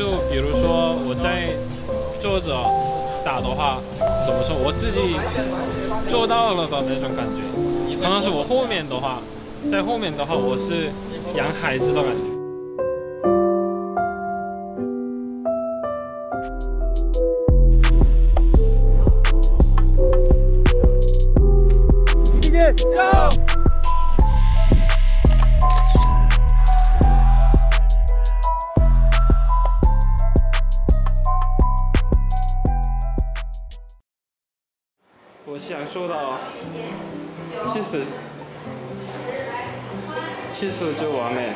就比如说我在坐着打的话，怎么说？我自己做到了的那种感觉。可能是我后面的话，在后面的话，我是养孩子的感觉。其实就完美，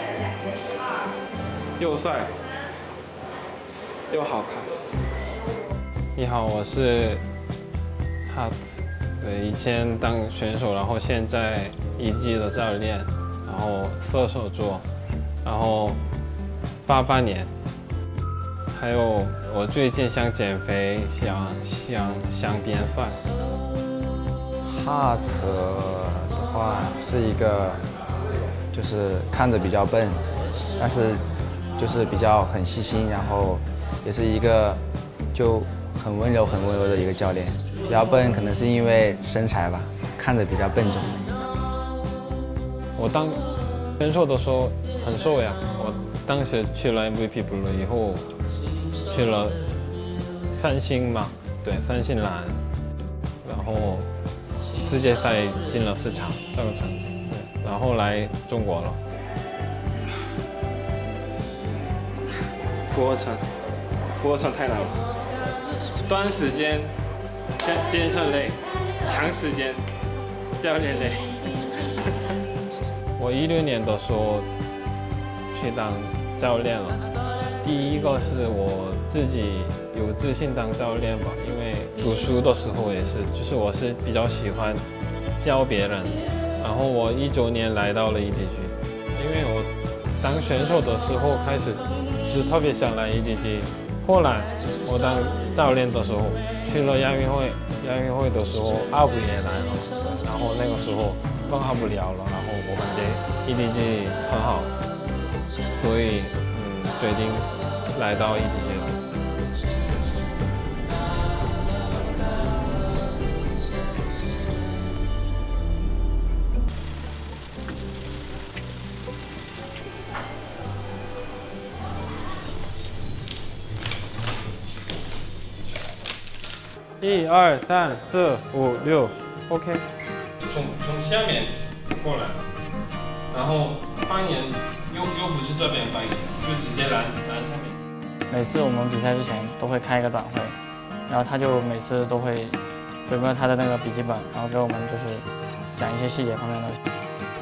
又帅又好看。你好，我是 Hart，对，以前当选手，然后现在一级的教练，然后射手座，然后八八年，还有我最近想减肥，想想想变帅。hat 的话是一个，就是看着比较笨，但是就是比较很细心，然后也是一个就很温柔很温柔的一个教练。比较笨可能是因为身材吧，看着比较笨重。我当选手的时候很瘦呀，我当时去了 MVP Blue 以后，去了三星嘛，对，三星蓝，然后。世界赛进了四场，这个成绩，然后来中国了。俯卧撑，俯卧撑太难了，短时间健健身累，长时间教练累。我一六年的时候去当教练了，第一个是我自己有自信当教练吧，因为。读书的时候也是，就是我是比较喜欢教别人，然后我一九年来到了 EDG，因为我当选手的时候开始是特别想来 EDG，后来我当教练的时候去了亚运会，亚运会的时候 UP 也来了，然后那个时候更 UP 不了了，然后我感觉 EDG 很好，所以嗯决定来到 EDG。一二三四五六，OK。从从下面过来，然后翻眼又又不是这边翻眼，就直接拦拦下面。每次我们比赛之前都会开一个短会，然后他就每次都会准备他的那个笔记本，然后给我们就是讲一些细节方面的东西。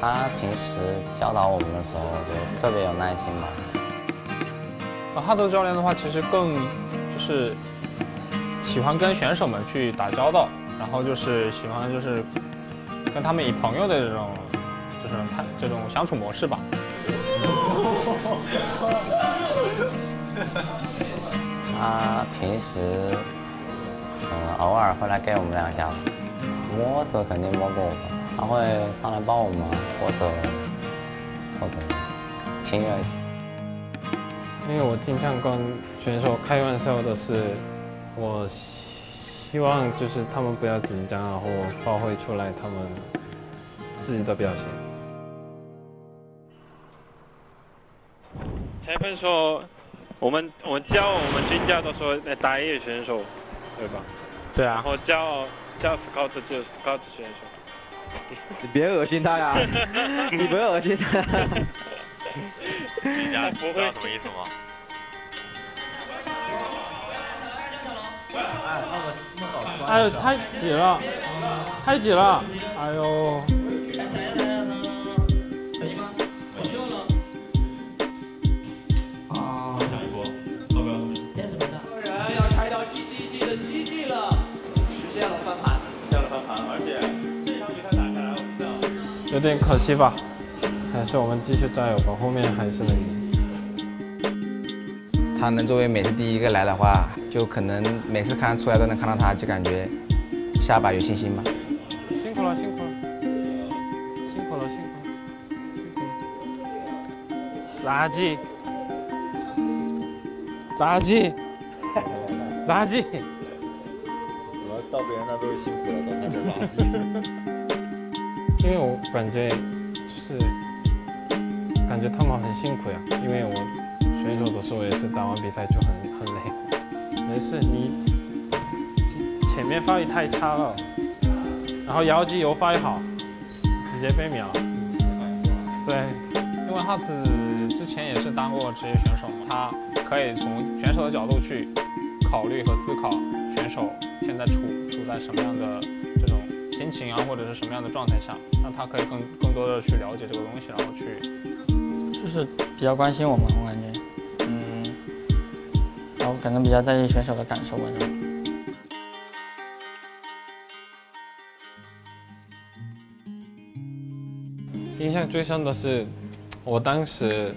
他平时教导我们的时候就特别有耐心吧。啊，哈德教练的话，其实更就是。喜欢跟选手们去打交道，然后就是喜欢就是跟他们以朋友的这种就是他这种相处模式吧。他平时嗯偶尔会来给我们两下，摸是肯定摸过我，他会上来抱我们或者或者亲热一下。因为我经常跟选手开玩笑的是。我希望就是他们不要紧张，然后发挥出来他们自己的表现。裁判说，我们我们教我们军教都说那打野选手，对吧？对啊。然后教教 scout 就是 scout 选手。你别恶心他呀！你不要恶心他。人家不知道什么意思吗？哎呦，太挤了，太挤了，哎呦！啊，下一波，要不要？当然要拆掉 EDG 的基地了，实现了翻盘，实现了翻盘，而且这场比赛打下来，我知道有点可惜吧，还是我们继续加油吧，后面还是能赢。他能作为每次第一个来的话，就可能每次看出来都能看到他，就感觉下把有信心吧。辛苦了，辛苦了，辛苦了，辛苦了，辛苦了。垃圾，垃圾，垃圾。怎么到别人那都是辛苦了，到他这垃圾。因为我感觉就是感觉他们很辛苦呀，因为我选手的时候也是打完比赛就很很累。没事，你前面发育太差了，然后摇机油发育好，直接被秒。对，因为浩子之前也是当过职业选手嘛，他可以从选手的角度去考虑和思考选手现在处处在什么样的这种心情啊，或者是什么样的状态下，那他可以更更多的去了解这个东西，然后去就是比较关心我们，我感觉，可能比较在意选手的感受吧，印象最深的是，我当时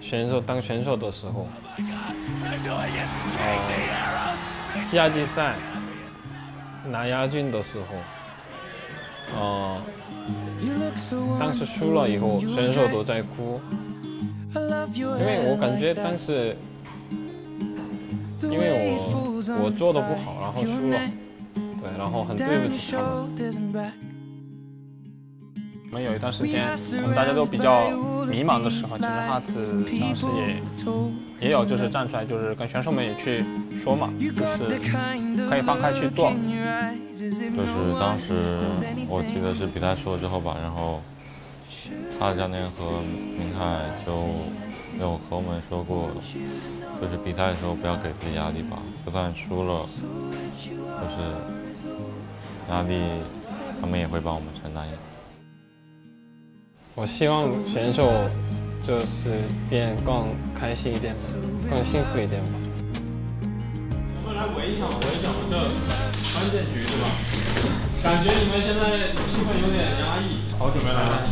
选手当选手的时候，呃，亚季赛拿亚军的时候，呃，当时输了以后，选手都在哭，因为我感觉当时，因为我我做的不好，然后输了，对，然后很对不起他们。我们有一段时间，我们大家都比较迷茫的时候，其实哈子当时也也有就是站出来，就是跟选手们也去说嘛，就是可以放开去做。就是当时我记得是比赛输了之后吧，然后他的教练和明凯就有和我们说过，就是比赛的时候不要给自己压力吧，就算输了，就是压力他们也会帮我们承担。我希望选手就是变更开心一点，更幸福一点吧。我们来围一场，围一场这关键局对吧？感觉你们现在气氛有点压抑。好准备来了，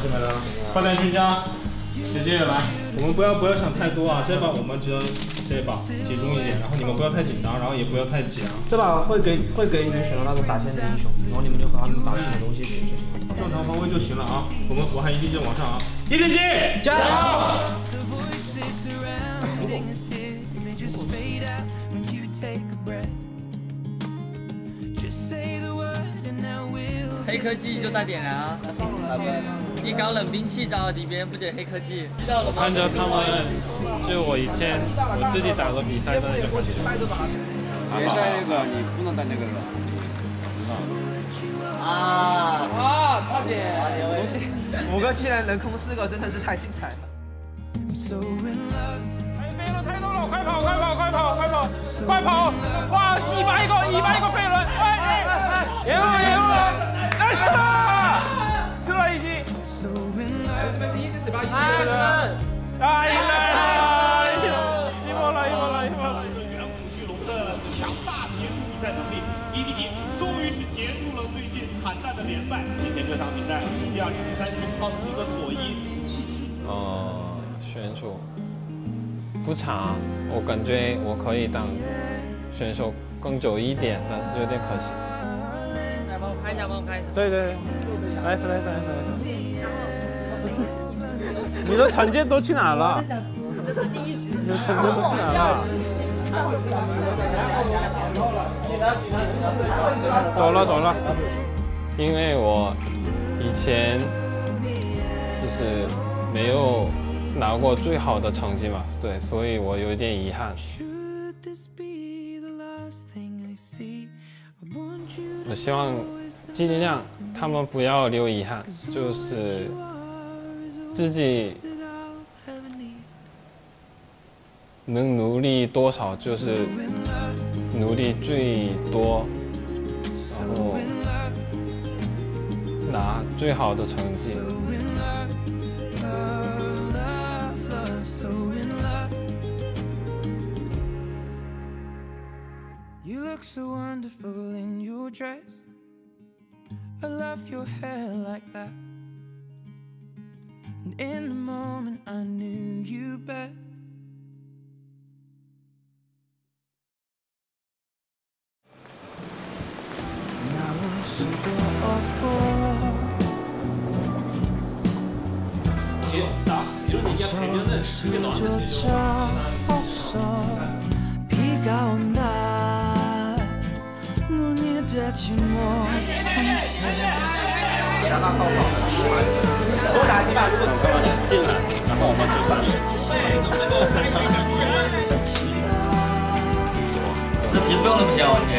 好准备来了，快点军家，姐姐也来。我们不要不要想太多啊，这把我们只要这把集中一点，然后你们不要太紧张，然后也不要太急啊。这把会给会给你们选到那种打线的英雄，然后你们就和他们打新的东西去。正常发挥就行了啊！我们我还一定就往上啊！一定机，加油！黑科技就在点燃啊！一搞冷兵器着敌，别人不点黑科技。我看着他们，就我以前我自己打过比赛的那种感觉。别带那个，你不能带那个了。啊啊！差点！五个竟然能控四个，真的是太精彩了。哎，飞轮太多了，快跑，快跑，快跑，快跑，快跑！哇，一百个，一百个飞轮！哎哎哎！赢了，赢了！来吃了，吃了已经。这边是一至十八，一至十八。啊，赢了！一波了，一波了，一波了！远古巨龙的强大结束比赛能力，EDG 终于是结束了最近惨淡的连败。今天这场比赛，第二局第三局超出一个左一。呃，选手不长，我感觉我可以当选手更久一点，但是有点可惜。来，帮我拍一下，帮我拍一下。对对，来来来来来。你的成绩都去哪了？这是第一局。你的成绩都去哪了？走了走了，因为我以前就是没有拿过最好的成绩嘛，对，所以我有一点遗憾。我希望尽量他们不要留遗憾，就是自己能努力多少就是努力最多，然后拿最好的成绩。You look so wonderful in your dress. I love your hair like that. In the moment I knew you best. 나올 수도 없고. 이게 딱 이런 얘기가 되면은 그게 너한테 들려 비가 온다. 눈이 되지 못한 채. 多打几把之后进来，然后我们就反这皮不用那么香，我去。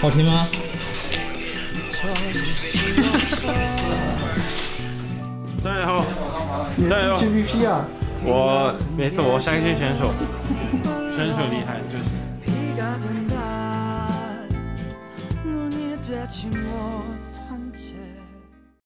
好听吗？加油！加油 GVP 啊！我没事，我相信选手，选手厉害就是。